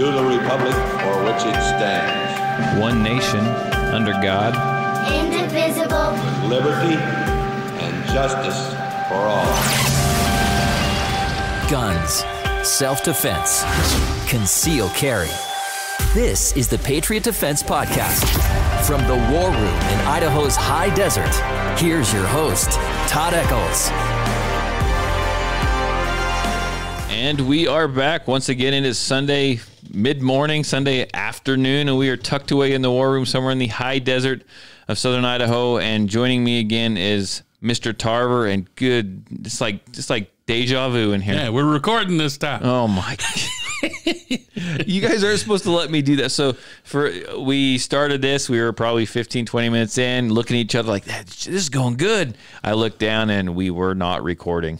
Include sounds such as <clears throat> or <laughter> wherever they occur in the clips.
to the republic for which it stands, one nation, under God. indivisible, liberty and justice for all. Guns, self defense, conceal carry. This is the Patriot Defense Podcast. From the war room in Idaho's high desert, here's your host, Todd Eccles. And we are back once again. It is Sunday mid morning, Sunday afternoon, and we are tucked away in the war room somewhere in the high desert of southern Idaho. And joining me again is Mr. Tarver. And good, it's like just like deja vu in here. Yeah, we're recording this time. Oh my! <laughs> you guys aren't supposed to let me do that. So for we started this, we were probably 15, 20 minutes in, looking at each other like this is going good. I looked down and we were not recording.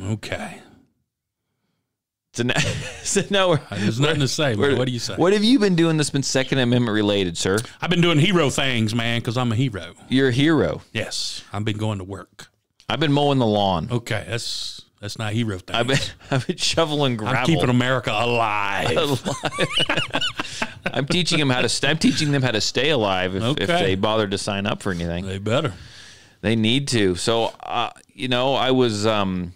Okay. So now, <laughs> so now we're. There's nothing to say, man. What do you say? What have you been doing that's been Second Amendment related, sir? I've been doing hero things, man, because I'm a hero. You're a hero. Yes, I've been going to work. I've been mowing the lawn. Okay, that's that's not hero thing. I've been <laughs> I've been shoveling gravel. I'm keeping America alive. <laughs> I'm teaching them how to. I'm teaching them how to stay alive if, if they bother to sign up for anything. they better. They need to. So, uh, you know, I was um,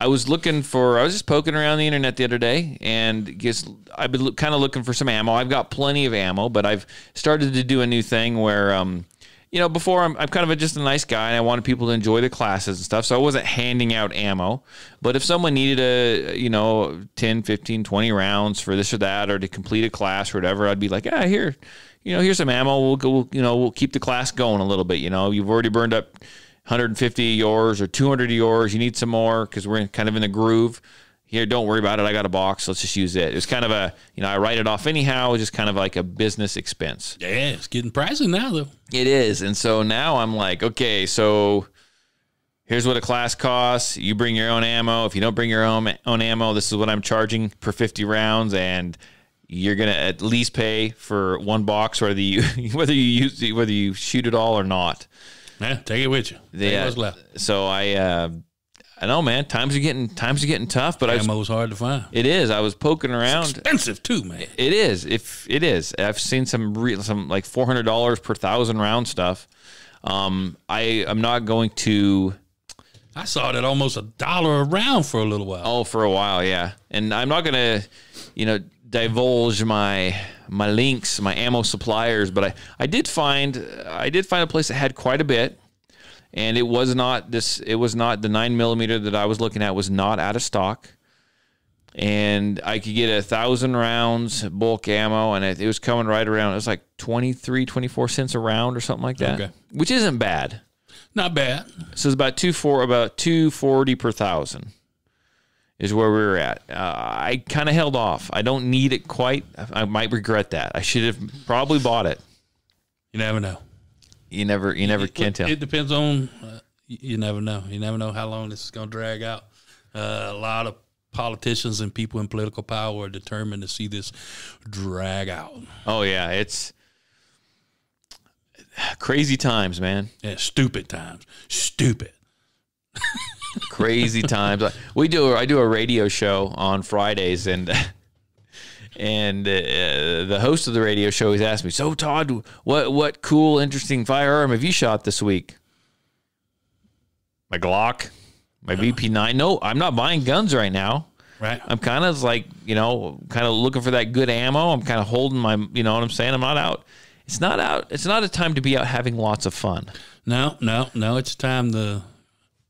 I was looking for. I was just poking around the internet the other day, and guess I've been kind of looking for some ammo. I've got plenty of ammo, but I've started to do a new thing where, um, you know, before I'm, I'm kind of a, just a nice guy, and I wanted people to enjoy the classes and stuff. So I wasn't handing out ammo. But if someone needed a, you know, 10, 15, 20 rounds for this or that, or to complete a class or whatever, I'd be like, ah, here, you know, here's some ammo. We'll go, you know, we'll keep the class going a little bit. You know, you've already burned up 150 of yours or 200 of yours. You need some more because we're in, kind of in the groove. Here, don't worry about it. I got a box. Let's just use it. It's kind of a, you know, I write it off anyhow. It's just kind of like a business expense. Yeah, it's getting pricey now, though. It is. And so now I'm like, okay, so here's what a class costs. You bring your own ammo. If you don't bring your own own ammo, this is what I'm charging per 50 rounds and you're going to at least pay for one box whether you <laughs> whether you use whether you shoot it all or not. Yeah, take it with you. Yeah. what's left. So I uh I know man, times are getting times are getting tough, but I was, hard to find. it is. I was poking around. Expensive too, man. It is. If it is, I've seen some real some like four hundred dollars per thousand round stuff. Um, I I'm not going to. I saw it at almost a dollar a round for a little while. Oh, for a while, yeah. And I'm not gonna, you know, divulge my my links, my ammo suppliers. But I I did find I did find a place that had quite a bit, and it was not this. It was not the nine millimeter that I was looking at was not out of stock. And I could get a thousand rounds bulk ammo, and it, it was coming right around. It was like 23, 24 cents a round or something like that, Okay. which isn't bad. Not bad. So it's about two four about two forty per thousand is where we were at. Uh, I kind of held off. I don't need it quite. I, I might regret that. I should have probably bought it. You never know. You never you never can tell. It depends on. Uh, you, you never know. You never know how long this is going to drag out. Uh, a lot of politicians and people in political power are determined to see this drag out. oh yeah, it's crazy times, man. Yeah, stupid times. Stupid. <laughs> Crazy times. We do. I do a radio show on Fridays, and and uh, the host of the radio show has asked me, "So Todd, what what cool, interesting firearm have you shot this week?" My Glock, my VP9. No, I'm not buying guns right now. Right. I'm kind of like, you know, kind of looking for that good ammo. I'm kind of holding my, you know what I'm saying? I'm not out. It's not out. It's not a time to be out having lots of fun. No, no, no. It's time to.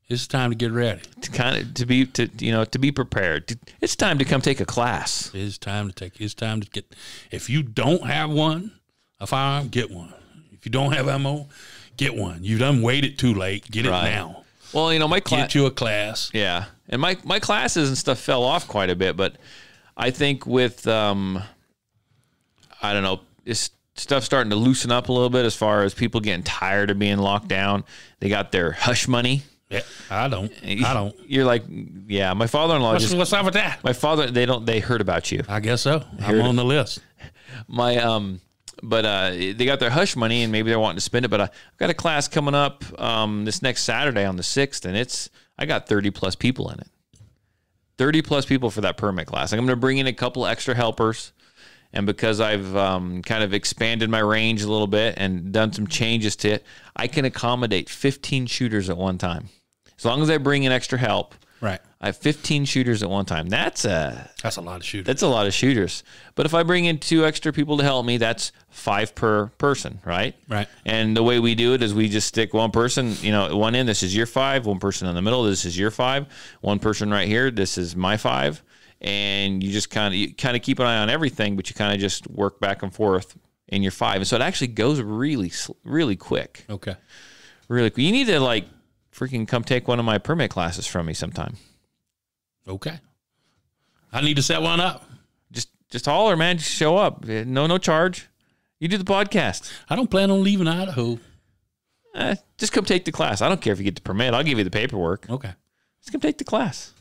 It's time to get ready. To kind of to be to you know to be prepared. It's time to come take a class. It's time to take. It's time to get. If you don't have one, a firearm, get one. If you don't have ammo, get one. You've done waited too late. Get it now. Well, you know my class. Get you a class. Yeah, and my my classes and stuff fell off quite a bit, but I think with um, I don't know, this stuff starting to loosen up a little bit as far as people getting tired of being locked down. They got their hush money. Yeah, I don't. I don't. You're like, yeah, my father-in-law What's, just what's up with that? my father. They don't. They heard about you. I guess so. I'm on the list. <laughs> my um but uh they got their hush money and maybe they're wanting to spend it but I- i've got a class coming up um this next saturday on the 6th and it's i got 30 plus people in it 30 plus people for that permit class. I'm going to bring in a couple extra helpers. And because I've um, kind of expanded my range a little bit and done some changes to it, I can accommodate 15 shooters at one time. As long as I bring in extra help, Right. I have 15 shooters at one time. That's a That's a lot of shooters. that's a lot of shooters. But if I bring in two extra people to help me, that's five per person, right? Right. And the way we do it is we just stick one person, you know, one in. This is your five. One person in the middle. This is your five. One person right here. This is my five. And you just kind of you kind of keep an eye on everything, but you kind of just work back and forth in your five. And so it actually goes really, really quick. okay. Really quick. You need to like freaking come take one of my permit classes from me sometime. Okay. I need to set one up. Just just holler, man. Just show up. No, no charge. You do the podcast. I don't plan on leaving Idaho. Eh, just come take the class. I don't care if you get the permit. I'll give you the paperwork. Okay. Just come take the class.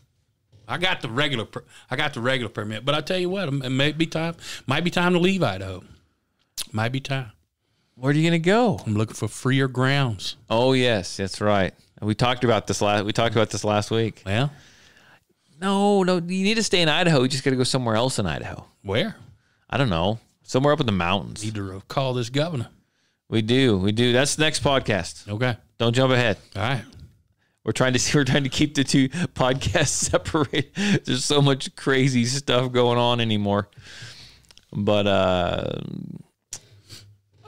I got the regular. Per- I got the regular permit, but I tell you what, it may be time. Might be time to leave Idaho. Might be time. Where are you gonna go? I'm looking for freer grounds. Oh yes, that's right. We talked about this last. We talked about this last week. Well, No, no, you need to stay in Idaho. You just got to go somewhere else in Idaho. where? I don't know, somewhere up in the mountains. Need to call this governor. We do, we do. That's the next podcast. Okay. Don't jump ahead. All right. We're trying to see. <laughs> We're trying to keep the two podcasts <laughs> separate. There's so much crazy stuff going on anymore. But uh,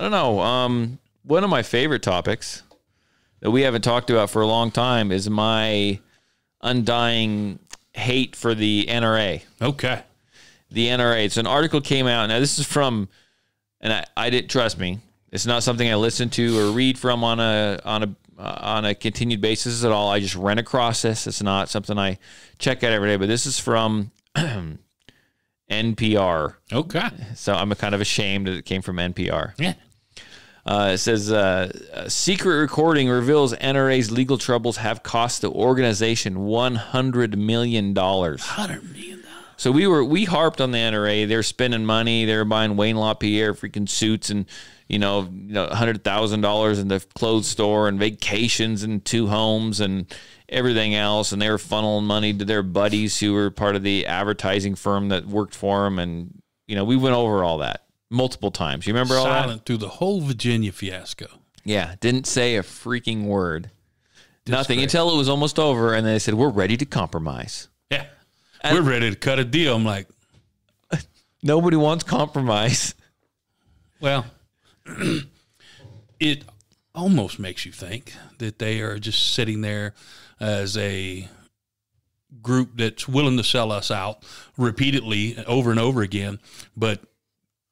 I don't know. Um, one of my favorite topics that we haven't talked about for a long time is my undying hate for the NRA. Okay. The NRA. So an article came out. Now this is from, and I, I didn't trust me. It's not something I listen to or read from on a on a uh, on a continued basis at all. I just ran across this. It's not something I check out every day. But this is from <clears throat> NPR. Okay. So I'm kind of ashamed that it came from NPR. Yeah. Uh, it says uh, a secret recording reveals NRA's legal troubles have cost the organization 100 million dollars. Hundred million. So we were we harped on the NRA. They're spending money. They're buying Wayne LaPierre freaking suits and you know, you know, hundred thousand dollars in the clothes store and vacations and two homes and everything else. And they were funneling money to their buddies who were part of the advertising firm that worked for them. And you know, we went over all that multiple times. You remember all that? Through the whole Virginia fiasco. Yeah, didn't say a freaking word. Nothing until it was almost over, and they said we're ready to compromise. Yeah. We're ready to cut a deal. I'm like, <laughs> Nobody wants compromise. well, <clears throat> it almost makes you think that they are just sitting there as a group that's willing to sell us out repeatedly over and over again, but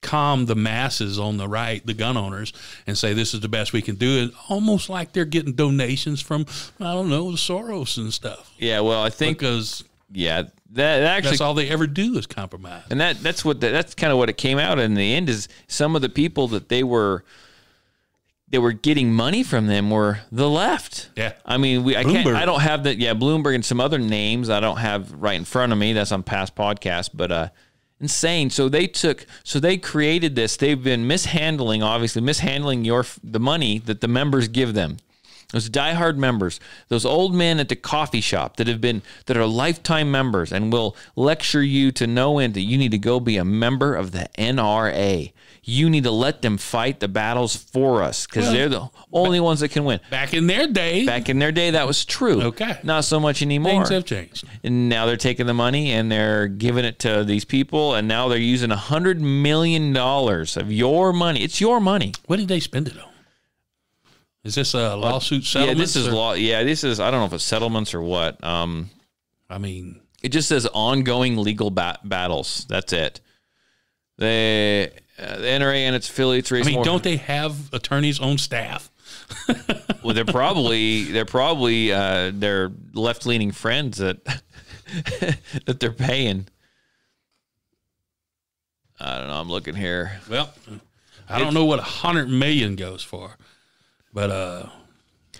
calm the masses on the right, the gun owners, and say this is the best we can do it. Almost like they're getting donations from I don't know Soros and stuff Yeah, well, I think because yeah, that, that actually that's all they ever do is compromise. and that that's what the, that's kind of what it came out in the end is some of the people that they were they were getting money from them were the left. Yeah. I mean, we I can't I don't have that yeah, Bloomberg and some other names I don't have right in front of me. That's on past podcasts, but uh insane. So they took so they created this. They've been mishandling obviously mishandling your the money that the members give them. Those diehard members, those old men at the coffee shop that have been that are lifetime members and will lecture you to no end that you need to go be a member of the NRA. You need to let them fight the battles for us because Well, they're the only ones that can win. Back in their day, Back in their day, that was true. Okay. not so much anymore. things have changed. And now they're taking the money and they're giving it to these people, and now they're using a hundred million dollars of your money. It's your money. What did they spend it on? Is this a lawsuit settlement? Yeah, this is law. Yeah, this is. I don't know if it's settlements or what. Um, I mean, it just says ongoing legal ba- battles. That's it. They, the NRA and its affiliates raise. I mean, more. don't they have attorneys on staff? <laughs> well, they're probably they're probably uh, their left leaning friends that <laughs> that they're paying. I don't know. I'm looking here. Well, I don't know what a hundred million goes for, but uh,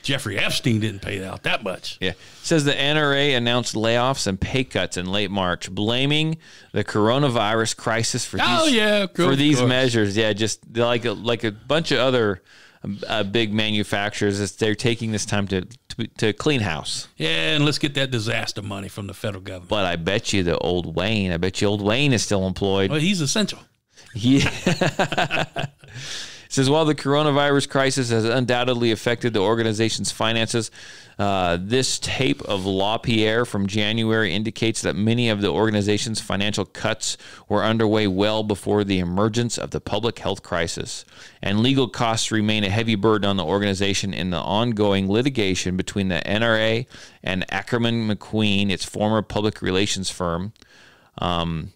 Jeffrey Epstein didn't pay out that much. Yeah. It says the NRA announced layoffs and pay cuts in late March, blaming the coronavirus crisis for these, Oh, yeah, for these measures. Yeah, just like a, like a bunch of other uh, big manufacturers, it's, they're taking this time to, to to clean house. Yeah, and let's get that disaster money from the federal government. But I bet you the old Wayne, I bet you old Wayne is still employed. Well, he's essential. <laughs> Yeah. <laughs> says while the coronavirus crisis has undoubtedly affected the organization's finances, uh, this tape of LaPierre from January indicates that many of the organization's financial cuts were underway well before the emergence of the public health crisis, and legal costs remain a heavy burden on the organization in the ongoing litigation between the NRA and Ackerman McQueen, its former public relations firm. Um,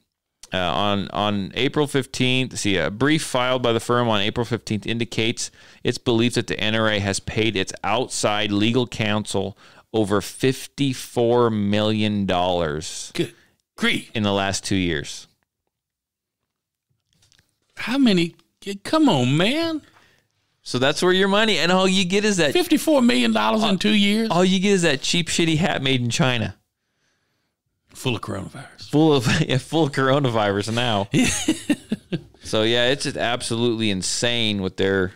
uh, on on April 15th, see a brief filed by the firm on April 15th indicates its belief that the NRA has paid its outside legal counsel over 54 million dollars Good grief. in the last 2 years. How many? Come on, man. So that's where your money and all you get is that $54 million in two years? all you get is that cheap shitty hat made in China. Full of coronavirus. Full of <laughs> yeah, full of coronavirus now. <laughs> so yeah, it's just absolutely insane what they're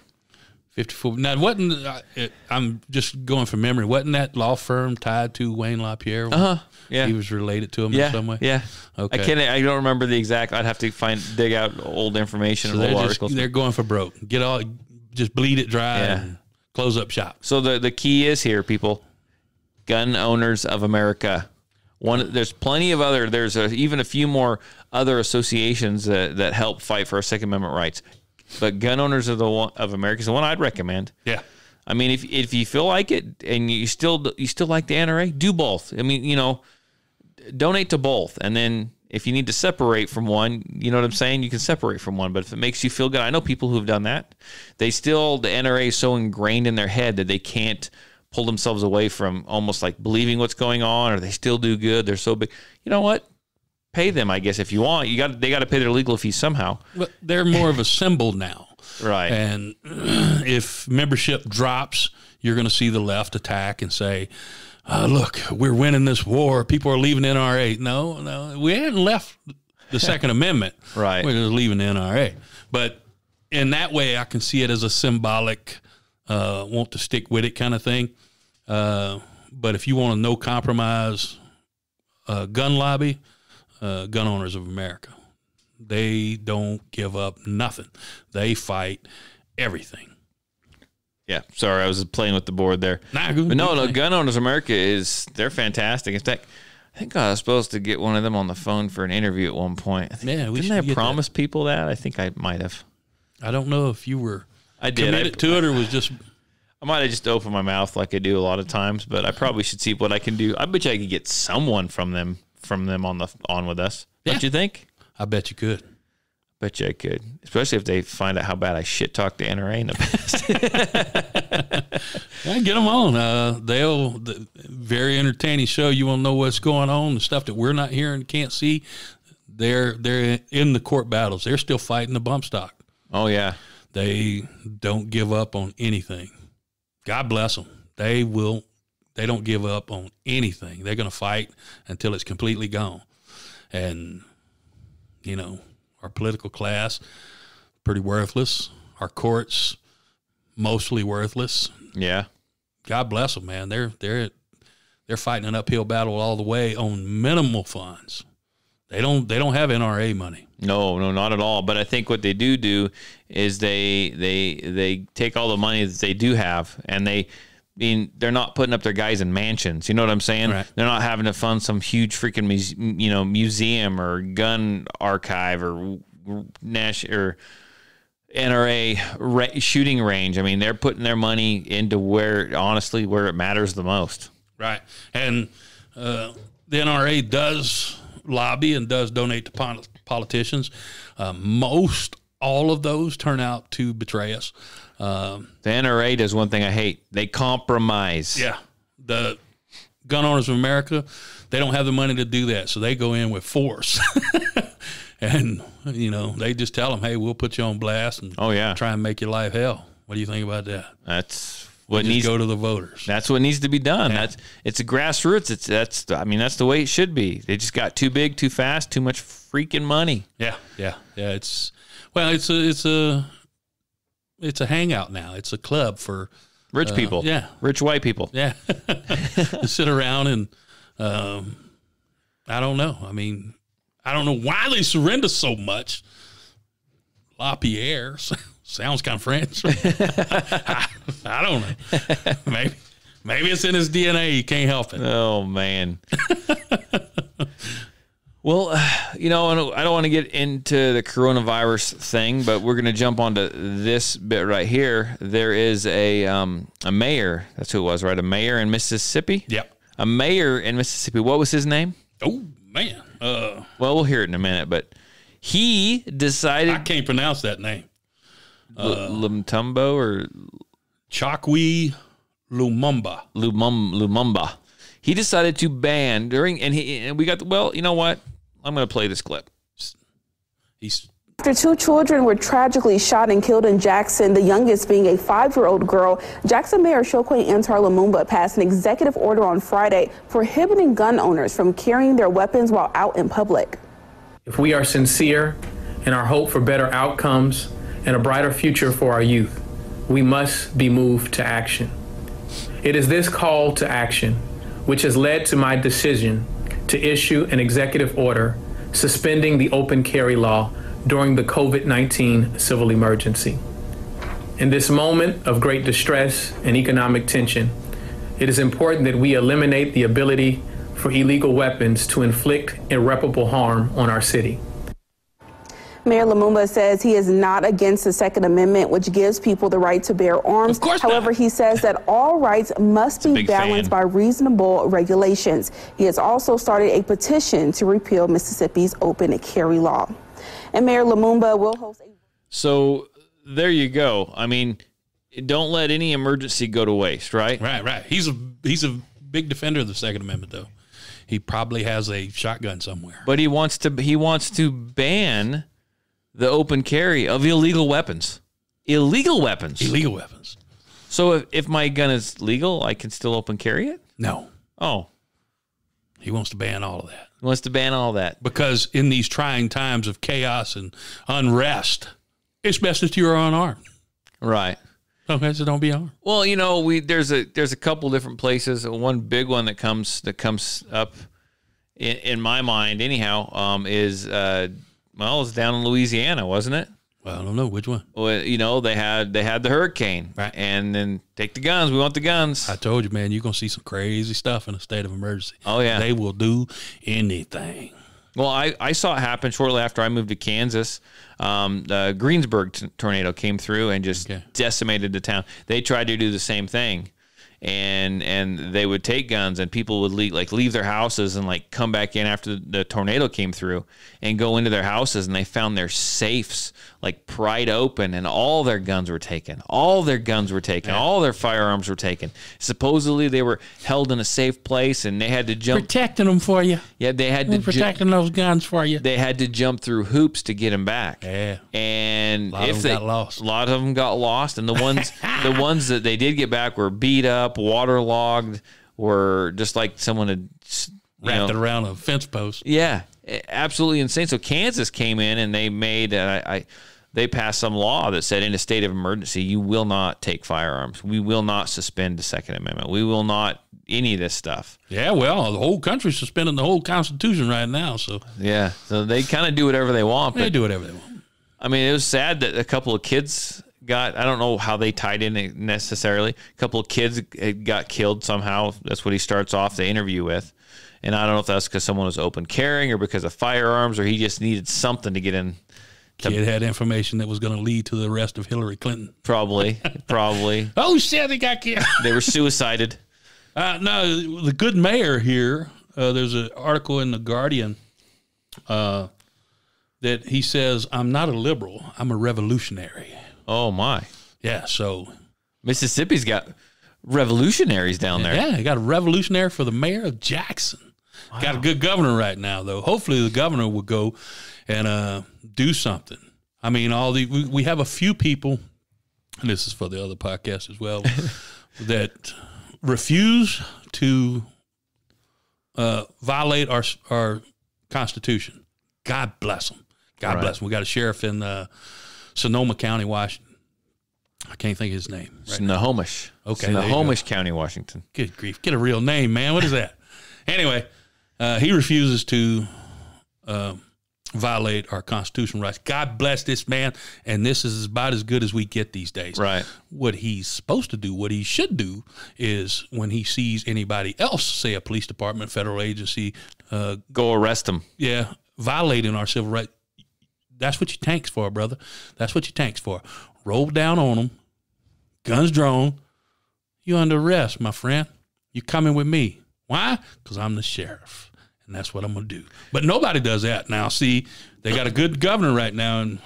54. Now, wasn't, uh, I'm just going from memory, wasn't that law firm tied to Wayne LaPierre? Uh-huh. Yeah. He was related to him yeah, in some way? Yeah. Okay. I can't. I don't remember the exact. I'd have to find dig out old information So they're, old just, articles. they're going for broke. Get all, just bleed it dry Yeah. and close up shop. so the the key is here, people. Gun owners of America. One. There's plenty of other. There's a, even a few more other associations that that help fight for our Second Amendment rights. But gun owners of the one, of America is the one I'd recommend. Yeah. I mean, if if you feel like it and you still you still like the NRA, do both. I mean, you know, donate to both, and then if you need to separate from one, you know what I'm saying, you can separate from one. But if it makes you feel good, I know people who've done that. They still the NRA is so ingrained in their head that they can't pull themselves away from almost like believing what's going on, or they still do good. They're so big. You know what? Pay them, I guess, if you want. You got they got to pay their legal fees somehow, But they're more of a symbol now. right? And <clears throat> if membership drops, you're going to see the left attack and say, uh, "Look, we're winning this war. People are leaving NRA." No, no, we hadn't left the <laughs> Second Amendment. Right. we're just leaving the NRA. But in that way, I can see it as a symbolic, uh, want to stick with it kind of thing. Uh, but if you want a no compromise uh, gun lobby, uh, gun owners of America. They don't give up nothing. They fight everything. Yeah, sorry, I was playing with the board there. Nah, but no, no. Gun Owners of America is they're fantastic. In fact, I think I was supposed to get one of them on the phone for an interview at one point. I think, Yeah, we didn't I get that. promise people that? I think I might have. I don't know if you were I did. I, committed to it or was just I might have just opened my mouth like I do a lot of times, but I probably should see what I can do. I bet you I could get someone from them from them on the on with us. Don't you think? I bet you could. Bet you I could, especially if they find out how bad I shit talked the NRA in the past. <laughs> Yeah, get them on. Uh, they'll the, very entertaining show. You to know what's going on, the stuff that we're not hearing, can't see. They're they're in the court battles. They're still fighting the bump stock. oh yeah, They don't give up on anything. God bless them. They will. They don't give up on anything. They're going to fight until it's completely gone. And you know, our political class pretty worthless. Our courts mostly worthless. yeah. God bless them, man. They're they're they're fighting an uphill battle all the way on minimal funds. They don't they don't have NRA money. No, no, not at all. But I think what they do do is they they they take all the money that they do have and they I mean they're not putting up their guys in mansions. You know what I'm saying? Right. They're not having to fund some huge freaking muse, you know museum or gun archive or Nash or NRA ra- shooting range. I mean, they're putting their money into where honestly where it matters the most. Right. And uh, the NRA does lobby and does donate to politicians. Uh, most all of those turn out to betray us. Um, The NRA does one thing I hate. They compromise. yeah. The gun owners of America, they don't have the money to do that. So they go in with force. <laughs> and, you know, they just tell them, hey, we'll put you on blast and Oh yeah. try and make your life hell. What do you think about that? That's what needs go to the voters. That's what needs to be done. That's it's a grassroots. It's that's I mean that's the way it should be. They just got too big, too fast, too much freaking money. Yeah, yeah, yeah. It's well, it's a it's a it's a hangout now. It's a club for Rich people. yeah. Rich white people. Yeah, <laughs> sit around and um, I don't know. I mean, I don't know why they surrender so much. Lapierre <laughs> sounds kind of French. <laughs> I, I don't know. Maybe maybe it's in his DNA. He can't help it. Oh man. well, <sighs> you know, I don't, I don't want to get into the coronavirus thing, but we're going to jump onto this bit right here. There is a um, a mayor. That's who it was, right? A mayor in Mississippi. Yep. A mayor in Mississippi. What was his name? Oh man, uh, Well, we'll hear it in a minute, but he decided. I can't pronounce that name. L- uh, Lumtumbo or Chokwe Lumumba. Lumum, Lumumba. He decided to ban during, and he and we got. Well, you know what? I'm going to play this clip. He's After two children were tragically shot and killed in Jackson, the youngest being a five-year-old girl, Jackson Mayor Chokwe Antar Lumumba passed an executive order on Friday prohibiting gun owners from carrying their weapons while out in public. If we are sincere in our hope for better outcomes and a brighter future for our youth, we must be moved to action. It is this call to action which has led to my decision to issue an executive order suspending the open carry law during the COVID 19 civil emergency. In this moment of great distress and economic tension, it is important that we eliminate the ability for illegal weapons to inflict irreparable harm on our city. Mayor Lumumba says he is not against the Second Amendment, which gives people the right to bear arms. Of course not. However, he says that all rights must be balanced fan. by reasonable regulations. He has also started a petition to repeal Mississippi's open carry law. And Mayor Lumumba will host a So there you go. I mean, don't let any emergency go to waste, right? right, right. He's a he's a big defender of the Second Amendment, though. He probably has a shotgun somewhere. But he wants to he wants to ban the open carry of illegal weapons. Illegal weapons. Illegal weapons. So if, if my gun is legal, I can still open carry it? No, Oh, he wants to ban all of that. he wants to ban all that. because in these trying times of chaos and unrest, it's best that you're unarmed. Right. Okay, so don't be armed. Well, you know, we there's a there's a couple different places. One big one that comes that comes up in, in my mind, anyhow, um, is uh, well, it was down in Louisiana, wasn't it? Well, I don't know which one. Well, you know, they had they had the hurricane, Right. And then take the guns. We want the guns. I told you, man, you're gonna see some crazy stuff in a state of emergency. Oh, yeah. they will do anything. Well, I, I saw it happen shortly after I moved to Kansas. Um, the Greensburg t- tornado came through and just Okay. decimated the town. They tried to do the same thing, and and they would take guns and people would leave, like leave their houses and like come back in after the tornado came through and go into their houses and they found their safes like pried open and all their guns were taken. All their guns were taken. All their firearms were taken. Supposedly they were held in a safe place and they had to jump. Protecting them for you. Yeah, they had to ju- Protecting those guns for you. they had to jump through hoops to get them back. Yeah. And if they a lot of them got lost, and the ones the ones that they did get back were beat up, waterlogged, or just like someone had Wrapped know, it around a fence post. yeah, absolutely insane. So Kansas came in and they made uh, I, I they passed some law that said in a state of emergency you will not take firearms. We will not suspend the Second Amendment. We will not any of this stuff. Yeah, well, the whole country's suspending the whole Constitution right now, so Yeah, so they kind of do whatever they want. they do whatever they want. I mean, it was sad that a couple of kids got. I don't know how they tied in necessarily. A couple of kids got killed somehow. That's what he starts off the interview with. And I don't know if that's because someone was open carrying or because of firearms or he just needed something to get in. Kid had information that was going to lead to the arrest of Hillary Clinton. Probably, probably. <laughs> Oh shit, they got killed. <laughs> They were suicided. Uh, no, the good mayor here. Uh, there's an article in the Guardian uh, that he says, "I'm not a liberal. I'm a revolutionary." Oh my! Yeah, so Mississippi's got revolutionaries down there. yeah, got a revolutionary for the mayor of Jackson. Got a good governor right now, though. Hopefully, the governor will go and uh, do something. I mean, all the we, we have a few people, and this is for the other podcast as well, <laughs> that refuse to uh, violate our our constitution. God bless them. God Right. bless them. We got a sheriff in uh, Sonoma County, Washington, I can't think of his name. Right. Snohomish. Okay, there Snohomish County, Washington. Good grief. Get a real name, man. What is that? <laughs> anyway, uh, he refuses to uh, violate our constitutional rights. God bless this man. And this is about as good as we get these days. Right. What he's supposed to do, what he should do, is when he sees anybody else, say a police department, federal agency, uh, Go arrest them. yeah, violating our civil rights. That's what your tank's for, brother. That's what your tank's for. Roll down on them, guns drawn. You under arrest, my friend. You coming with me? Why? Because I'm the sheriff, and that's what I'm gonna do. But nobody does that now. See, they got a good governor right now in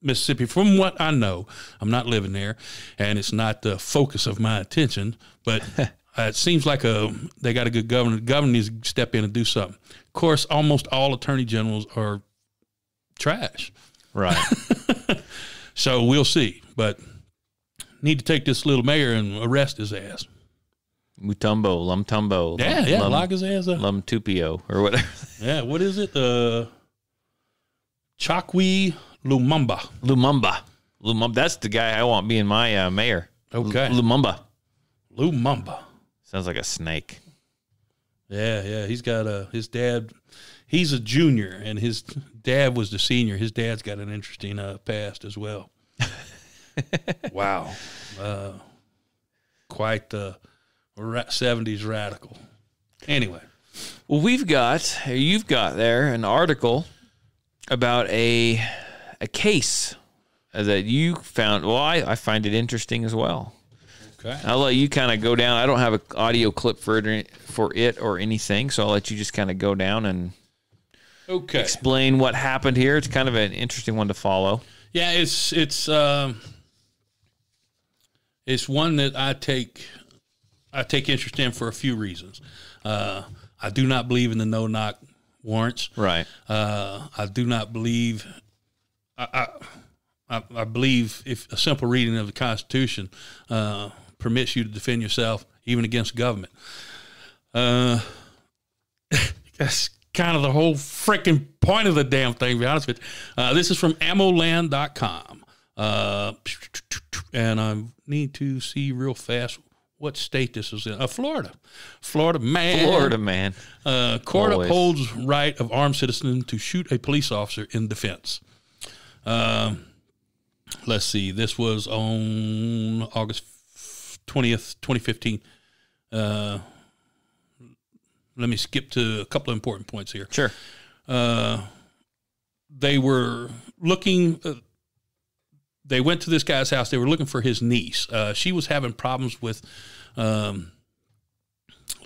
Mississippi. From what I know, I'm not living there, and it's not the focus of my attention. But <laughs> uh, it seems like a they got a good governor. The governor needs to step in and do something. Of course, almost all attorney generals are trash. Right. <laughs> So we'll see. But need to take this little mayor and arrest his ass. Mutombo, Lumtumbo. Yeah, yeah, Lum, lock his ass up. Lumtupio or whatever. <laughs> Yeah, what is it? Uh, Chokwe Lumumba. Lumumba. Lumumba. That's the guy I want being my uh, mayor. Okay. L- Lumumba. Lumumba. Sounds like a snake. Yeah, yeah. He's got a his dad. He's a junior, and his dad was the senior. His dad's got an interesting uh, past as well. <laughs> wow, uh, quite the seventies radical. Anyway, Well, we've got, you've got there an article about a a case that you found. Well, I, I find it interesting as well. okay. I'll let you kind of go down. I don't have an audio clip for it, for it or anything, so I'll let you just kind of go down and Okay. explain what happened here. It's kind of an interesting one to follow. Yeah, it's it's um, it's one that I take I take interest in for a few reasons. Uh, I do not believe in the no knock warrants. Right. Uh, I do not believe. I, I I believe if a simple reading of the Constitution uh, permits you to defend yourself even against government. Uh, <laughs> that's kind of the whole freaking point of the damn thing. To be honest with you, uh, this is from AmmoLand.com, uh, <sniffs> and I need to see real fast what state this is in. Uh, Florida, Florida man, Florida man. uh, court Always. upholds right of armed citizen to shoot a police officer in defense. Um, let's see. This was on August twentieth, twenty fifteen. Uh, let me skip to a couple of important points here. Sure. Uh, they were looking. Uh, they went to this guy's house. They were looking for his niece. Uh, she was having problems with um,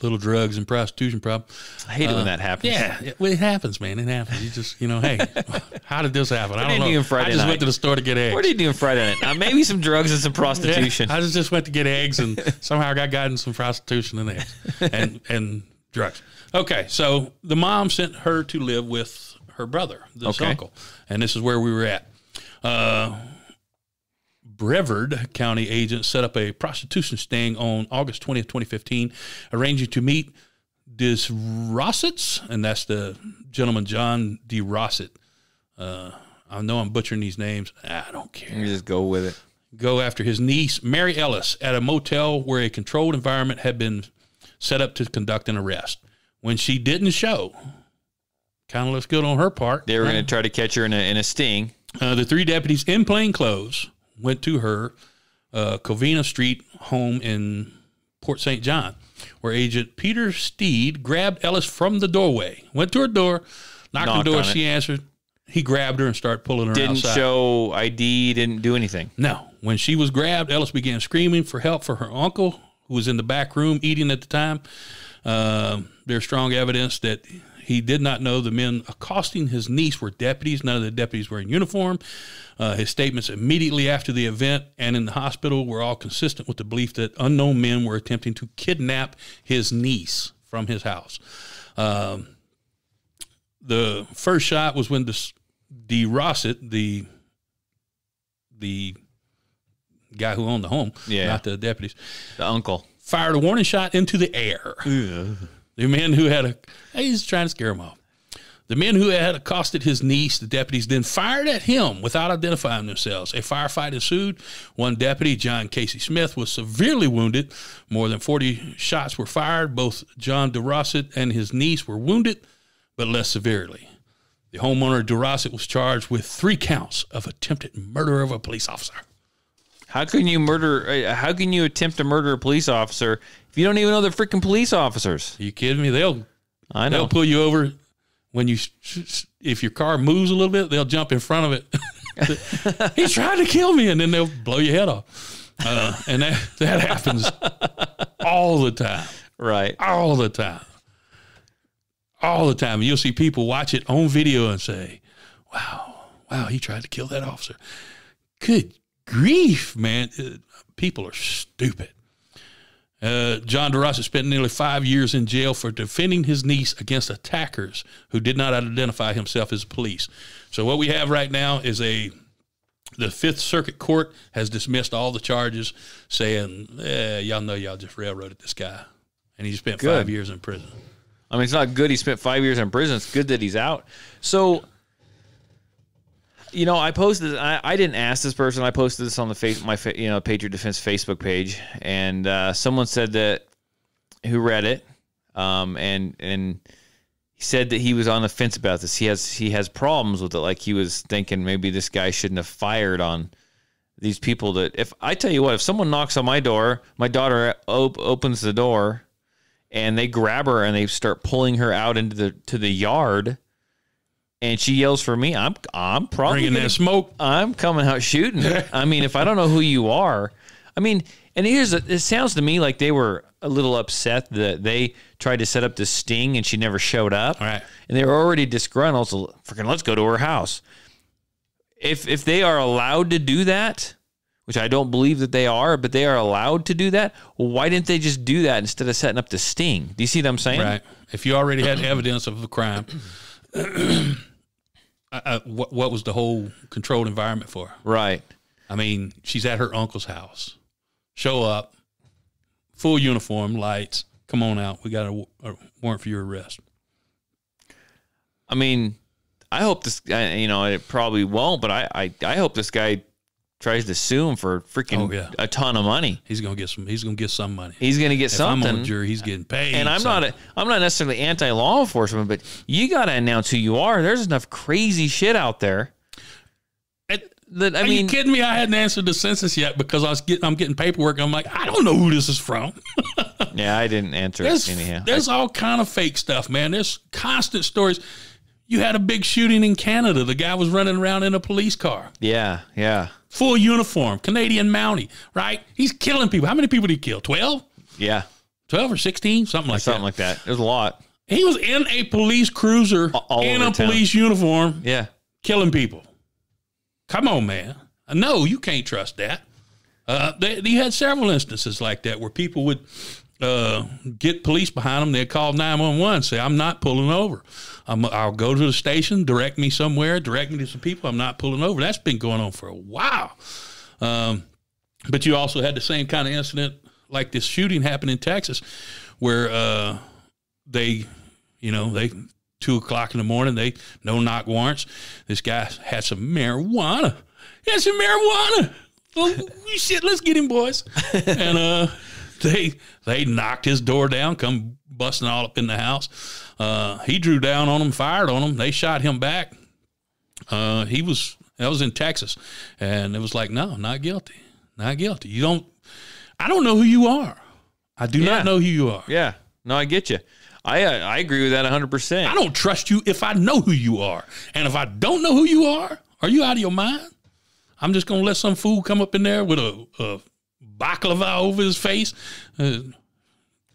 little drugs and prostitution problem. I hate it when that happens. Yeah, it, well, it happens, man. It happens. You just, you know, hey, <laughs> how did this happen? I are don't know. Friday I just night? went to the store to get eggs. What are you doing Friday night? Uh, maybe some drugs and some <laughs> prostitution. Yeah, I just, just went to get eggs and somehow I got gotten some prostitution and eggs <laughs> and and drugs. Okay, so the mom sent her to live with her brother, this Okay. uncle, and this is where we were at. Uh, Brevard County agents set up a prostitution sting on August 20th, 2015, arranging to meet Dis Rossets, and that's the gentleman, John DeRosset. Uh, I know I'm butchering these names. I don't care You just go with it. go after his niece, Mary Ellis, at a motel where a controlled environment had been set up to conduct an arrest. When she didn't show, kind of looks good on her part. They were going to try to catch her in a, in a sting. Uh, the three deputies in plain clothes went to her uh, Covina Street home in Port St. John, where Agent Peter Steed grabbed Ellis from the doorway, went to her door, knocked on Knocked the door. on it. She answered. He grabbed her and started pulling her Didn't outside. show ID, didn't do anything. No. When she was grabbed, Ellis began screaming for help for her uncle, who was in the back room eating at the time. Um there's strong evidence that he did not know the men accosting his niece were deputies. None of the deputies were in uniform. Uh, his statements immediately after the event and in the hospital were all consistent with the belief that unknown men were attempting to kidnap his niece from his house. Um, the first shot was when the. Rossett, the the guy who owned the home, Yeah. not the deputies, The uncle. fired a warning shot into the air. The man who had a, he's trying to scare him off. The men who had accosted his niece, the deputies then fired at him without identifying themselves. A firefight ensued. One deputy, John Casey Smith, was severely wounded. More than 40 shots were fired. Both John DeRosset and his niece were wounded, but less severely. The homeowner, DeRosset, was charged with three counts of attempted murder of a police officer. How can you murder? uh, How can you attempt to murder a police officer if you don't even know they're freaking police officers? Are you kidding me? They'll I they'll know. pull you over when you if your car moves a little bit. They'll jump in front of it. <laughs> He's trying to kill me, and then they'll blow your head off. Uh, and that that happens all the time, right. all the time, all the time. You'll see people watch it on video and say, "Wow, wow, he tried to kill that officer." Good grief, man! Uh, People are stupid. Uh, John DeRossi spent nearly five years in jail for defending his niece against attackers who did not identify himself as police. So what we have right now is a the Fifth Circuit Court has dismissed all the charges, saying, eh, "Y'all know y'all just railroaded this guy, and he spent Good. five years in prison." I mean, it's not good. He spent five years in prison. It's good that he's out. So, you know, I posted. I, I didn't ask this person. I posted this on the face my fa- you know Patriot Defense Facebook page, and uh, someone said that who read it, um, and and he said that he was on the fence about this. He has he has problems with it. Like he was thinking maybe this guy shouldn't have fired on these people. That if I tell you what, if someone knocks on my door, my daughter op- opens the door and they grab her and they start pulling her out into the to the yard and she yells for me i'm i'm probably Bringing gonna- that smoke. i'm coming out shooting i mean if i don't know who you are i mean and here's a, it sounds to me like they were a little upset that they tried to set up this sting and she never showed up Right. and they were already disgruntled so freaking let's go to her house if if they are allowed to do that which I don't believe that they are, but they are allowed to do that. Well, why didn't they just do that instead of setting up the sting? Do you see what I'm saying? Right. If you already had evidence of the crime, <clears throat> uh, uh, what what was the whole controlled environment for? Right. I mean, she's at her uncle's house. Show up, full uniform, lights. Come on out. We got a, a warrant for your arrest. I mean, I hope this you know, it probably won't, but I, I, I hope this guy tries to sue him for freaking Oh, yeah. a ton of money. He's gonna get some. He's gonna get some money. He's going to get if something. I'm on jury, he's getting paid. and I'm not something. a, I'm not necessarily anti law enforcement, but you got to announce who you are. There's enough crazy shit out there. That I Are mean, you kidding me? I hadn't answered the census yet because I was getting. I'm getting paperwork. I'm like, I don't know who this is from. <laughs> yeah, I didn't answer There's it anyhow. there's all kind of fake stuff, man. There's constant stories. You had a big shooting in Canada. The guy was running around in a police car, yeah, yeah, full uniform, Canadian Mountie, right? He's killing people. How many people did he kill? 12? yeah, 12 or 16? Something like something that. like that. There's a lot. he was in a police cruiser all in a town. police uniform Yeah, killing people. Come on, man. No, you can't trust that. Uh, they, they had several instances like that where people would uh, get police behind them. They'd call 911 say, I'm not pulling over. I'm, I'll go to the station, direct me somewhere, direct me to some people. I'm not pulling over. That's been going on for a while. Um, but you also had the same kind of incident like this shooting happened in Texas where uh, they, you know, they two o'clock in the morning, they no knock warrants. This guy had some marijuana. He had some marijuana. Oh, <laughs> shit, let's get him, boys. and uh, they they knocked his door down, come busting all up in the house. Uh, he drew down on them, fired on them. They shot him back. Uh, he was that was in Texas, and it was like, no, not guilty, not guilty. You don't. I don't know who you are. I do Yeah. not know who you are. yeah. No, I get you. I uh, I agree with that 100. percent I don't trust you if I know who you are. And if I don't know who you are, are you out of your mind? I'm just going to let some fool come up in there with a, a baklava over his face. Uh,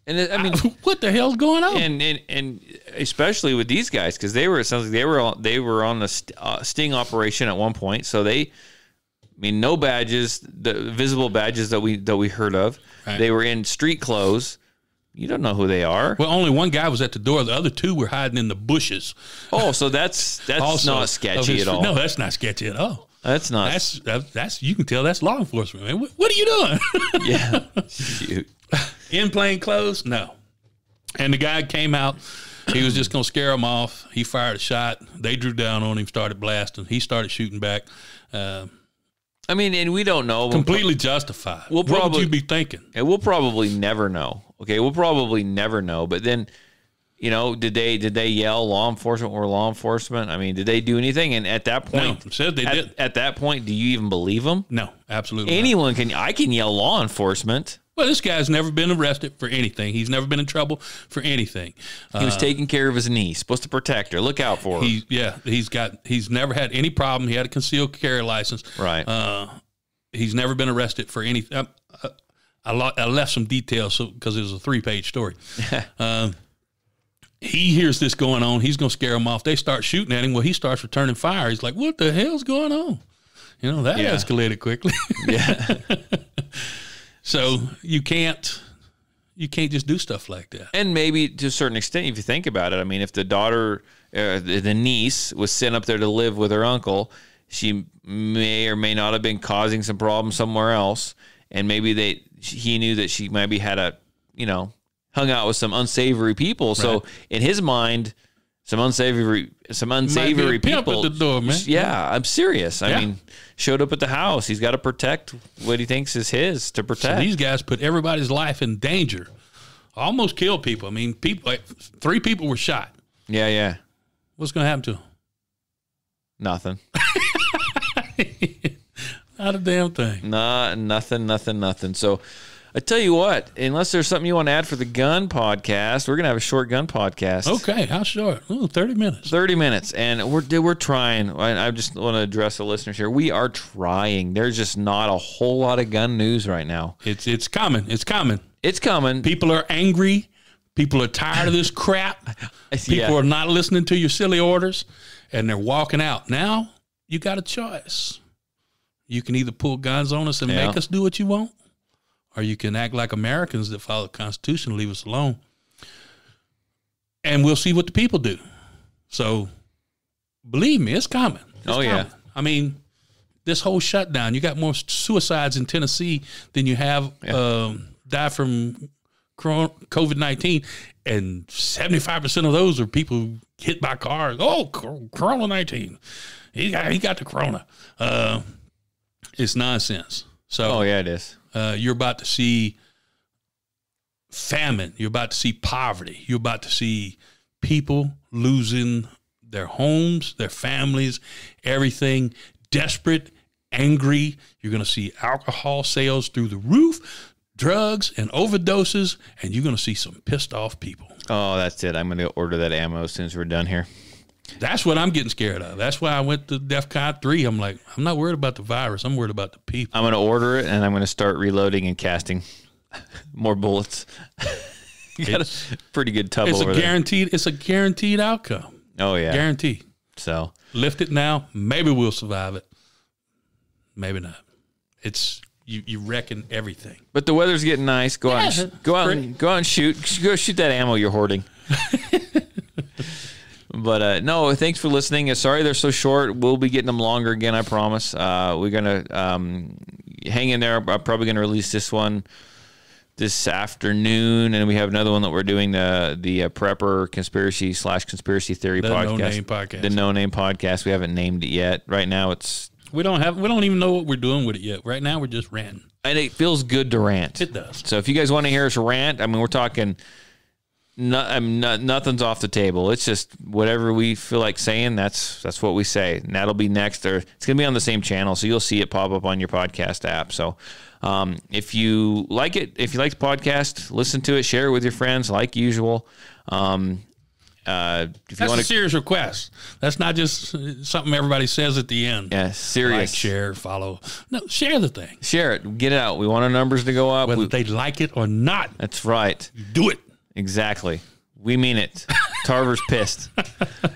And it, I mean, <laughs> what the hell's going on? and and and especially with these guys because they were it sounds like they were on, they were on the st- uh, sting operation at one point. So they, I mean, no badges, the visible badges that we that we heard of. Right. They were in street clothes. You don't know who they are. well, only one guy was at the door. The other two were hiding in the bushes. Oh, so that's that's <laughs> Also, not sketchy his- at all. No, that's not sketchy at all. That's not. That's that- that's you can tell that's law enforcement. Man. What, what are you doing? <laughs> yeah. Shoot. <laughs> in plain clothes? No. And the guy came out he was just going to scare him off. He fired a shot. They drew down on him, started blasting. He started shooting back. Uh, I mean, and we don't know. completely justified. We'll what probably- would you be thinking? And we'll probably never know. Okay, we'll probably never know. But then, you know, did they did they yell law enforcement or law enforcement? I mean, did they do anything? And at that No, point, said they at, did. at that point, do you even believe them? No, absolutely. not. Anyone can. I can yell law enforcement. Well, this guy's never been arrested for anything. He's never been in trouble for anything. He was taking care of his niece, supposed to protect her. Look out for her. He, yeah, he's got. He's never had any problem. He had a concealed carry license. right. Uh, he's never been arrested for anything. Uh, uh, I, I left some details so because it was a three page story. <laughs> um, he hears this going on. He's going to scare them off. They start shooting at him. Well, he starts returning fire. He's like, "What the hell's going on?" You know that Yeah. escalated quickly. yeah. <laughs> so you can't. You can't just do stuff like that. and maybe to a certain extent, if you think about it, I mean, if the daughter, uh, the, the niece, was sent up there to live with her uncle, she may or may not have been causing some problems somewhere else, and maybe they he knew that she maybe had a you know hung out with some unsavory people. So in his mind, some unsavory some unsavory people. at the door, man. Yeah, I'm serious. I Yeah. mean, showed up at the house. He's got to protect what he thinks is his to So protect. these guys put everybody's life in danger. Almost killed people. I mean, people like three people were shot. yeah, yeah. What's going to happen to them? Nothing. <laughs> Not a damn thing. Nah, nothing, nothing, nothing. So I tell you what, unless there's something you want to add for the gun podcast, we're gonna have a short gun podcast. Okay, how short? Ooh, 30 minutes. 30 minutes and we're we're trying I, I just want to address the listeners here we are trying there's just not a whole lot of gun news right now It's it's coming. It's coming. it's coming People are angry. People are tired of this crap. <laughs> People Yeah. are not listening to your silly orders and they're walking out. Now, you got a choice. You can either pull guns on us and Yeah. make us do what you want, or you can act like Americans that follow the Constitution leave us alone. And we'll see what the people do. So, believe me, it's coming. It's Oh, yeah. I mean, this whole shutdown, you got more suicides in Tennessee than you have um, die from COVID 19. And 75% of those are people hit by cars. Oh, Corona 19. He got, he got the Corona. Uh, it's nonsense. So, oh yeah it is uh, you're about to see famine. You're about to see poverty. You're about to see people losing their homes, their families, everything, desperate, angry. You're going to see alcohol sales through the roof, drugs and overdoses, and you're going to see some pissed off people. oh that's it i'm gonna order that ammo as soon as we're done here That's what I'm getting scared of. That's why I went to DEF CON 3. I'm like, I'm not worried about the virus. I'm worried about the people. i'm gonna order it and i'm gonna start reloading and casting <laughs> more bullets <laughs> You got a pretty good tub It's a there guaranteed. It's a guaranteed outcome. oh yeah Guaranteed. so lift it now. Maybe we'll survive it. Maybe not. It's you. You reckon everything. But the weather's getting nice. Go out, Yeah, and, go out, and, go out and shoot. Go shoot that ammo you're hoarding. <laughs> but uh, no, thanks for listening. Uh, Sorry they're so short. We'll be getting them longer again. I promise. Uh, we're gonna um, hang in there. I'm probably gonna release this one this afternoon, and we have another one that we're doing the the uh, prepper conspiracy slash conspiracy theory podcast. The podcast. No Name Podcast. The no name podcast. We haven't named it yet. Right now, it's We don't have. We don't even know what we're doing with it yet. Right now, we're just ranting. and it feels good to rant. It does. So if you guys want to hear us rant, I mean, we're talking. No, I mean, no, nothing's off the table. It's just whatever we feel like saying. That's that's what we say, and that'll be next. Or it's gonna be on the same channel, so you'll see it pop up on your podcast app. So, um, if you like it, if you like the podcast, listen to it, share it with your friends, like usual. Um, uh, if you That's want a serious request. That's not just something everybody says at the end. yeah, Like, serious, share, follow. No, share the thing. share it, get it out. We want our numbers to go up. Whether We- they like it or not, that's right. do it. Exactly. We mean it. <laughs> Tarver's pissed.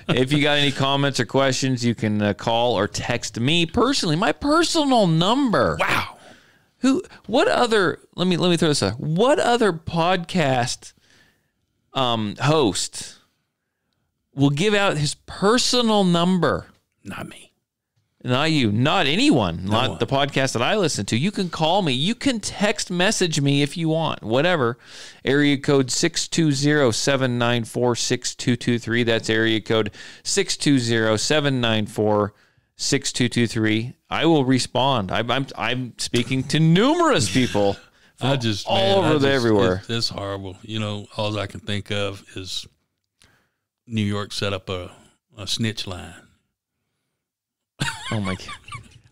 If you got any comments or questions, you can uh, call or text me personally. My personal number. Wow. Who? What other? Let me let me throw this out. What other podcast um, host will give out his personal number? Not me. Not you, not anyone, not one. the podcast that I listen to. You can call me. You can text message me if you want, whatever. Area code 620 794 6223. That's area code 620 794 6223. I will respond. I'm, I'm, I'm speaking to numerous people. <laughs> I just all man, over just- everywhere. It, it's horrible. You know, all I can think of is New York set up a, a snitch line. Oh my god!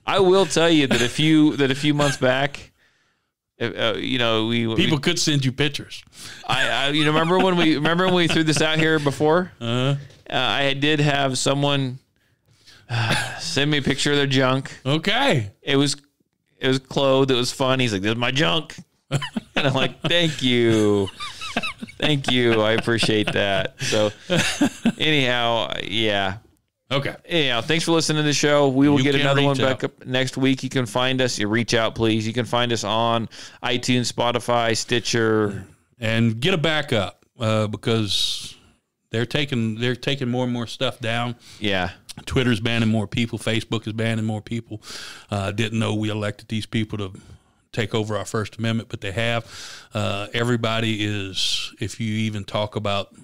I will tell you that a few that a few months back, uh, uh, you know, we People we, could send you pictures. I, I you know remember when we remember when we threw this out here before. Uh, Uh, I did have someone uh, send me a picture of their junk. okay. It was it was clothed. It was fun. He's like, "This is my junk," <laughs> and I'm like, "Thank you." Thank you. I appreciate that. So, anyhow, yeah. Okay. Anyhow, thanks for listening to the show. We will You get another one reach back out. up next week. You can find us. You reach out, please. You can find us on iTunes, Spotify, Stitcher. And get a backup uh, because they're taking they're taking more and more stuff down. Yeah. Twitter's banning more people. Facebook is banning more people. Uh, didn't know we elected these people to take over our First Amendment, but they have. Uh, everybody is, if you even talk about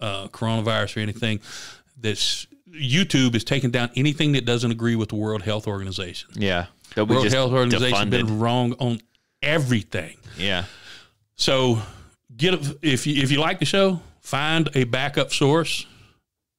uh, coronavirus or anything, that's YouTube is taking down anything that doesn't agree with the World Health Organization. Yeah. They'll World Health Organization has defunded. been wrong on everything. Yeah. So get a, if you if you like the show, find a backup source,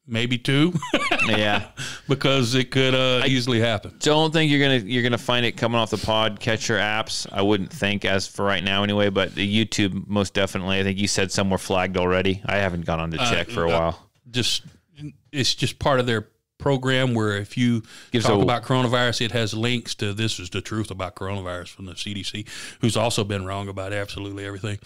maybe two, <laughs> Yeah. because it could uh, easily happen. Don't think you're gonna you're gonna find it coming off the pod catcher apps. I wouldn't think as for right now anyway, but the YouTube most definitely. I think you said some were flagged already. I haven't gone on to check for a uh, while. Just it's just part of their program where if you Gives talk a- about coronavirus, it has links to this is the truth about coronavirus from the CDC, who's also been wrong about absolutely everything.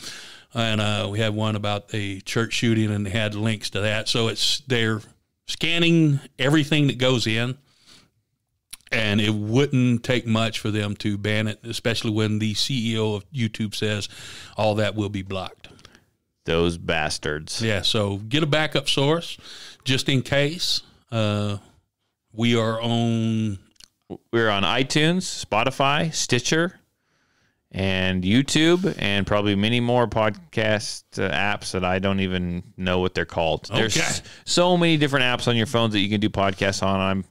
And uh, we had one about a church shooting, and they had links to that. So it's they're scanning everything that goes in, and it wouldn't take much for them to ban it, especially when the CEO of YouTube says all that will be blocked. Those bastards. Yeah, so get a backup source just in case. Uh, we are on. We're on iTunes, Spotify, Stitcher, and YouTube, and probably many more podcast uh, apps that I don't even know what they're called. There's so many different apps on your phones that you can do podcasts on. I'm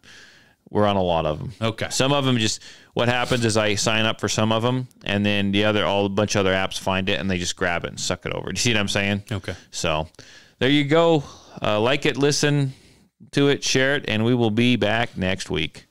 we're on a lot of them. Okay. Some of them just what happens is I sign up for some of them, and then the other all a bunch of other apps find it and they just grab it and suck it over. Do you see what I'm saying? Okay. So there you go. Uh, like it, listen to it, share it, and we will be back next week.